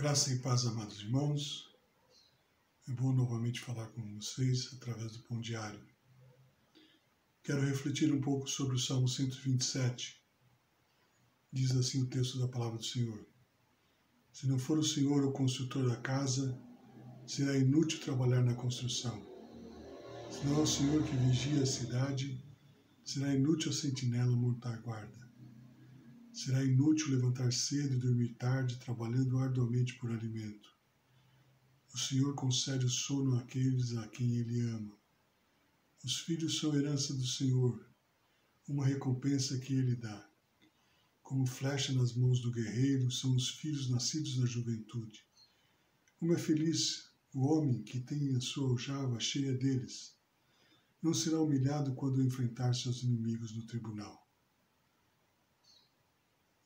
Graça e paz, amados irmãos. É bom novamente falar com vocês através do Pão Diário. Quero refletir um pouco sobre o Salmo 127. Diz assim o texto da palavra do Senhor: Se não for o Senhor o construtor da casa, será inútil trabalhar na construção. Se não é o Senhor que vigia a cidade, será inútil a sentinela montar guarda. Será inútil levantar cedo e dormir tarde, trabalhando arduamente por alimento. O Senhor concede o sono àqueles a quem Ele ama. Os filhos são herança do Senhor, uma recompensa que Ele dá. Como flecha nas mãos do guerreiro são os filhos nascidos na juventude. Como é feliz o homem que tem a sua aljava cheia deles. Não será humilhado quando enfrentar seus inimigos no tribunal.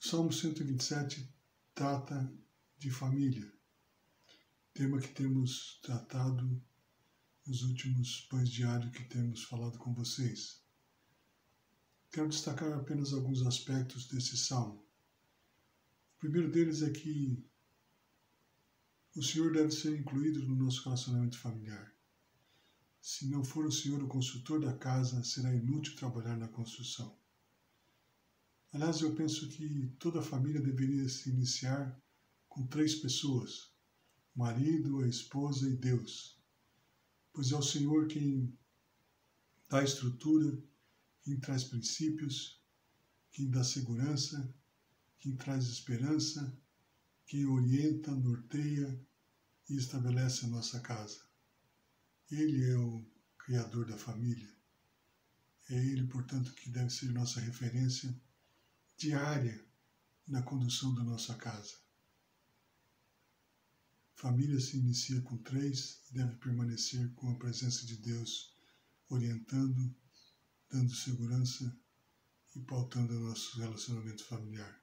Salmo 127 trata de família, tema que temos tratado nos últimos pães diários que temos falado com vocês. Quero destacar apenas alguns aspectos desse salmo. O primeiro deles é que o Senhor deve ser incluído no nosso relacionamento familiar. Se não for o Senhor o construtor da casa, será inútil trabalhar na construção. Aliás, eu penso que toda família deveria se iniciar com três pessoas: o marido, a esposa e Deus. Pois é o Senhor quem dá estrutura, quem traz princípios, quem dá segurança, quem traz esperança, quem orienta, norteia e estabelece a nossa casa. Ele é o Criador da família. É Ele, portanto, que deve ser nossa referência diária na condução da nossa casa. Família se inicia com três e deve permanecer com a presença de Deus, orientando, dando segurança e pautando o nosso relacionamento familiar.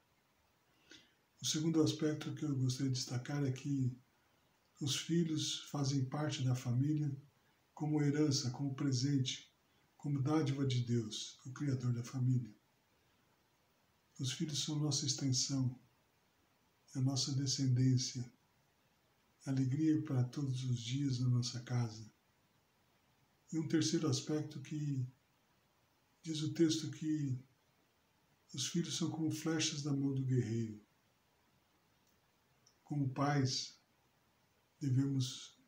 O segundo aspecto que eu gostaria de destacar é que os filhos fazem parte da família como herança, como presente, como dádiva de Deus, o Criador da família. Os filhos são nossa extensão, a nossa descendência, alegria para todos os dias na nossa casa. E um terceiro aspecto que diz o texto que os filhos são como flechas da mão do guerreiro. Como pais, devemos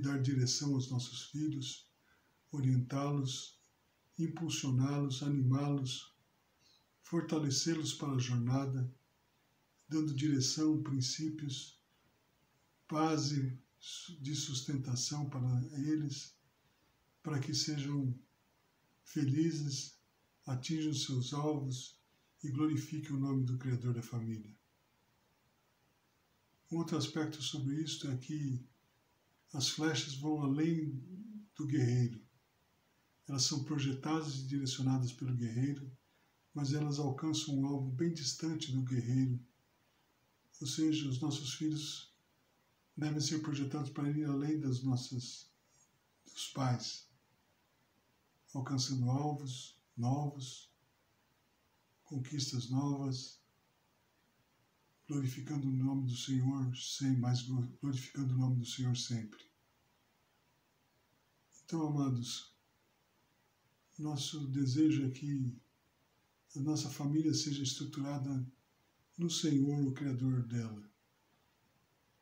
dar direção aos nossos filhos, orientá-los, impulsioná-los, animá-los fortalecê-los para a jornada, dando direção, princípios, base de sustentação para eles, para que sejam felizes, atinjam seus alvos e glorifiquem o nome do Criador da família. Outro aspecto sobre isto é que as flechas vão além do guerreiro. Elas são projetadas e direcionadas pelo guerreiro mas elas alcançam um alvo bem distante do guerreiro. Ou seja, os nossos filhos devem ser projetados para ir além das nossas dos pais, alcançando alvos novos, conquistas novas, glorificando o nome do Senhor sem mais glorificando o nome do Senhor sempre. Então, amados, nosso desejo é que a nossa família seja estruturada no Senhor, o Criador dela.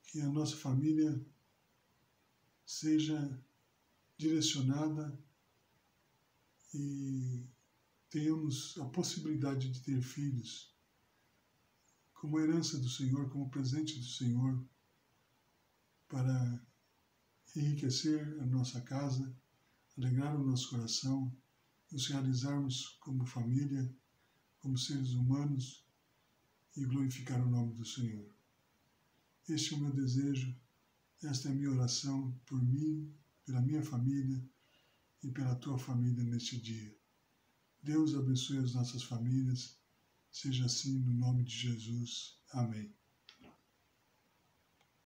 Que a nossa família seja direcionada e tenhamos a possibilidade de ter filhos como herança do Senhor, como presente do Senhor, para enriquecer a nossa casa, alegrar o nosso coração, nos realizarmos como família como seres humanos e glorificar o nome do Senhor. Este é o meu desejo, esta é a minha oração por mim, pela minha família e pela tua família neste dia. Deus abençoe as nossas famílias, seja assim no nome de Jesus. Amém.